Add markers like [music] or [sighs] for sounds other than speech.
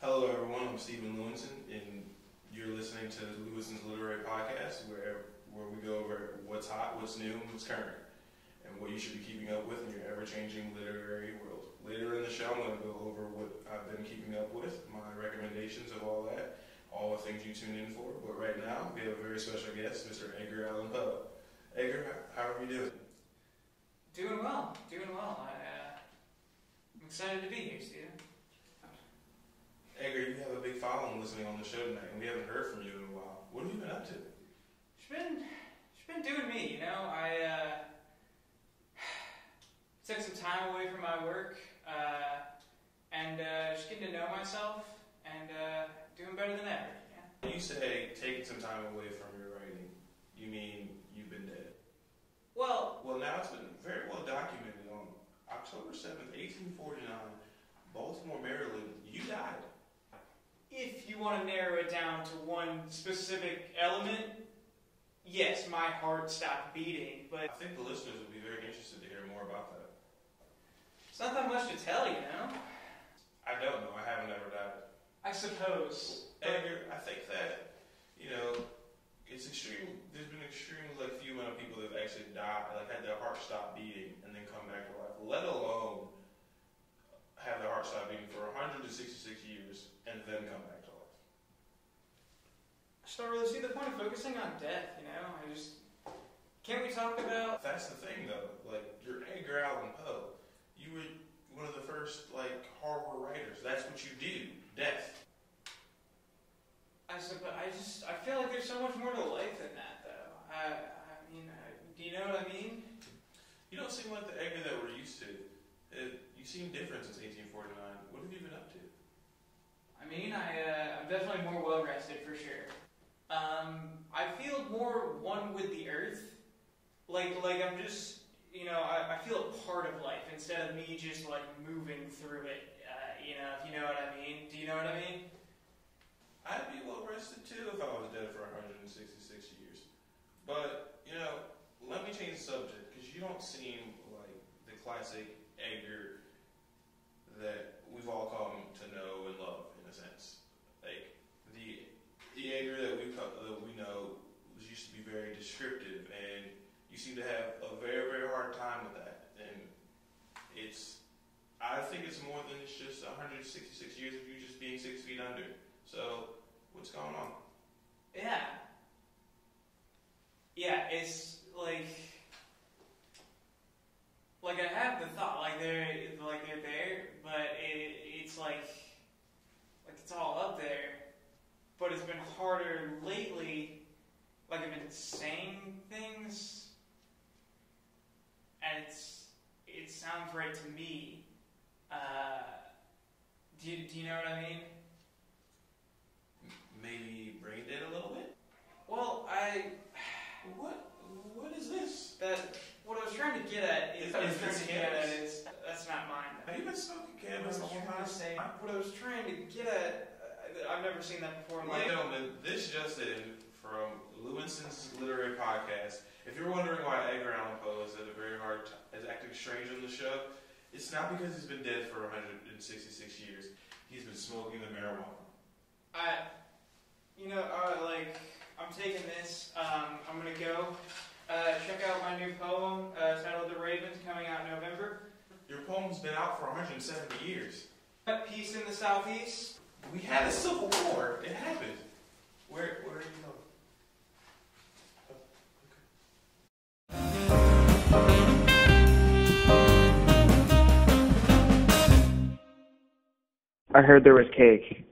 Hello, everyone. I'm Stephen Lewinson, and you're listening to Lewinson's Literary Podcast, where where we go over what's hot, what's new, what's current, and what you should be keeping up with in your ever-changing literary world. Later in the show, I'm going to go over what I've been keeping up with, my recommendations of all that, all the things you tune in for. But right now, we have a very special guest, Mr. Edgar Allan Poe. Edgar, how are you doing? Doing well, doing well. I, uh, I'm excited to be here, Steven. Edgar, you have a big following listening on the show tonight, and we haven't heard from you in a while. What have you been up to? She's been, she's been doing me, you know. I uh, [sighs] took some time away from my work, uh, and uh, just getting to know myself, and uh, doing better than ever. Yeah. When you say taking some time away from your writing, you mean you've been dead? Well, Well, now it's been very well documented on October 7th, 1849, Baltimore, Maryland, you died. if you want to narrow it down to one specific element, yes, my heart stopped beating, but I think the listeners would be very interested to hear more about that. it's not that much to tell, you know. I don't know. I haven't ever died. I suppose. But Edgar, I think that, you know, it's extreme. There's been extremely like few amount of people that have actually died, like had their heart stop beating and then come back to life. Let alone have their heart stop beating for 166 years and then come back to life. I just don't really see the point of focusing on death, you know? I just. Can't we talk about. That's the thing, though. Like you're Edgar Allan Poe. You were one of the first like horror writers. That's what you do. Death. I suppose. I just. I feel like there's so much more to life than that, though. I, I mean, I, do you know what I mean? You don't seem like the Edgar that we're used to. It, you seem different since 1849. What have you been up to? I mean, I, uh, I'm definitely more well rested for sure. Um, I feel more one with the earth. Like, like I'm just, you know, I, I feel a part of life instead of me just like moving through it. Uh, you know, if you know what I mean. Do you know what I mean? I'd be well rested too if I was dead for 166 years. But, you know, let me change the subject because you don't seem like the classic Edgar that we've all come to know and love in a sense. Like the the Edgar that we co- that we know was used to be very descriptive, and you seem to have a very very hard time with that. And it's I think it's more than it's just 166 years of you just being six feet under. So what's going on? Yeah. Yeah, it's like like I have the thought, like they're like they're there, but it, it's like like it's all up there. But it's been harder lately. Like I've been saying things, and it's it sounds right to me. Uh, do you, do you know what I mean? Maybe brain dead a little bit. Well, I What what is this? That what I was trying to get at is, Is is trying this to get at is that's not mine. Have you been smoking cannabis the whole time? say, what I was trying to get at, uh, I've never seen that before in my life. gentlemen, this just in from Lewinson's Literary Podcast. If you're wondering why Edgar Allan Poe is at a very hard t- is acting strange on the show, it's not because he's been dead for 166 years. He's been smoking the marijuana. I, you know, uh, like I'm taking this. Um, I'm gonna go uh, check out my new poem uh, titled "The Ravens," coming out in November. Your poem's been out for 170 years. Peace in the southeast. We had a civil war. It happened. Where where are you going? I heard there was cake.